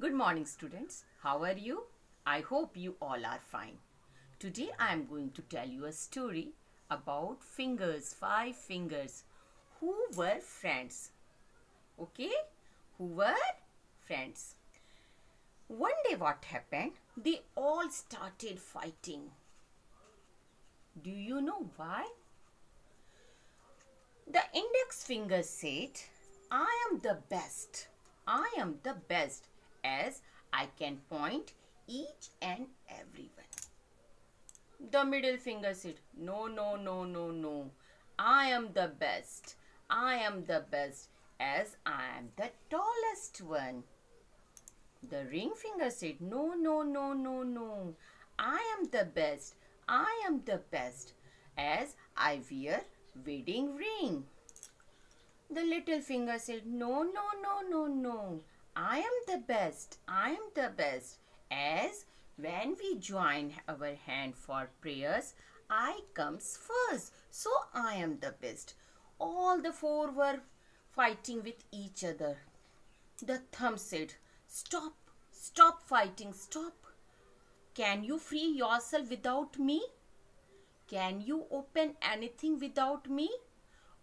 Good morning students. How are you? I hope you all are fine. Today I am going to tell you a story about fingers, five fingers who were friends. Okay? Who were friends. One day what happened? They all started fighting. Do you know why? The index finger said, I am the best. I am the best as I can point each and everyone. The middle finger said, No, no, no, no, no. I am the best. I am the best as I am the tallest one. The ring finger said, No, no, no, no, no. I am the best. I am the best as I wear wedding ring. The little finger said, No, no, no, no, no. I am the best. I am the best. As when we join our hand for prayers, I comes first. So I am the best. All the four were fighting with each other. The thumb said, Stop, stop fighting, stop. Can you free yourself without me? Can you open anything without me?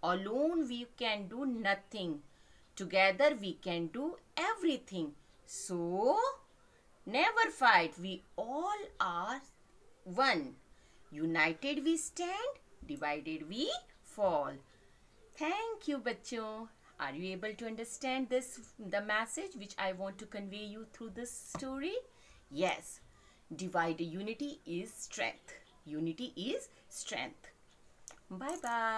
Alone we can do nothing. Together we can do everything. So, never fight. We all are one. United we stand, divided we fall. Thank you, bachcho. Are you able to understand this, the message which I want to convey you through this story? Yes. Divide unity is strength. Unity is strength. Bye-bye.